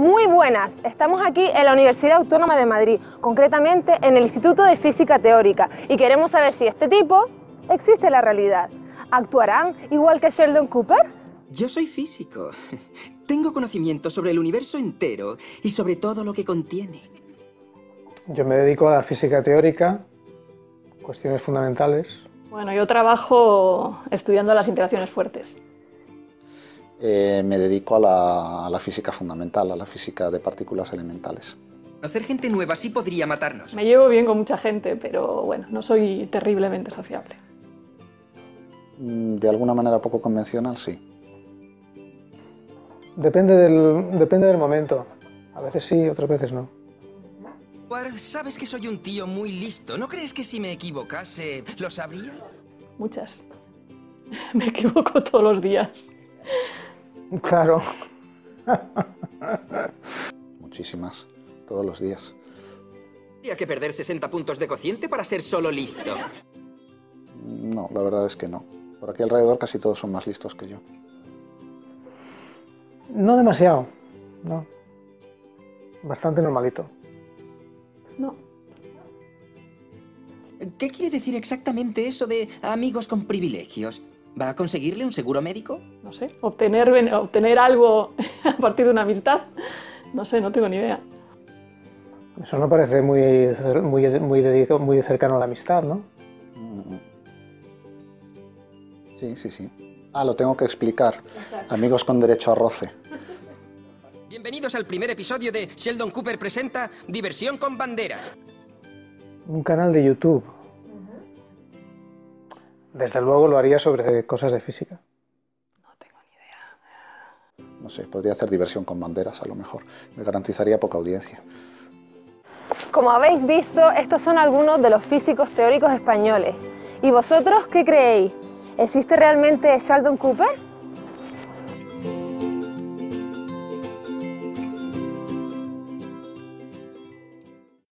Muy buenas, estamos aquí en la Universidad Autónoma de Madrid, concretamente en el Instituto de Física Teórica, y queremos saber si este tipo existe en la realidad. ¿Actuarán igual que Sheldon Cooper? Yo soy físico. Tengo conocimiento sobre el universo entero y sobre todo lo que contiene. Yo me dedico a la física teórica, cuestiones fundamentales. Bueno, yo trabajo estudiando las interacciones fuertes. Eh, me dedico a la, a la física fundamental, a la física de partículas elementales. Conocer gente nueva sí podría matarnos. Me llevo bien con mucha gente, pero bueno, no soy terriblemente sociable. Mm, De alguna manera poco convencional, sí. Depende del, depende del momento. A veces sí, otras veces no. Sabes que soy un tío muy listo. ¿No crees que si me equivocase lo sabría? Muchas. Me equivoco todos los días. Claro. Muchísimas, todos los días. Habría que perder 60 puntos de cociente para ser solo listo. No, la verdad es que no. Por aquí alrededor casi todos son más listos que yo. No demasiado, no. Bastante normalito. No. ¿Qué quiere decir exactamente eso de amigos con privilegios? ¿Va a conseguirle un seguro médico? No sé, obtener, obtener algo a partir de una amistad. No sé, no tengo ni idea. Eso no parece muy, muy, muy, cercano a la amistad, ¿no? Mm. Sí, sí, sí. Ah, lo tengo que explicar. Amigos con derecho a roce. Bienvenidos al primer episodio de Sheldon Cooper presenta Diversión con banderas. Un canal de YouTube. Desde luego lo haría sobre cosas de física. No tengo ni idea. No sé, podría hacer diversión con banderas a lo mejor. Me garantizaría poca audiencia. Como habéis visto, estos son algunos de los físicos teóricos españoles. ¿Y vosotros qué creéis? ¿Existe realmente Sheldon Cooper?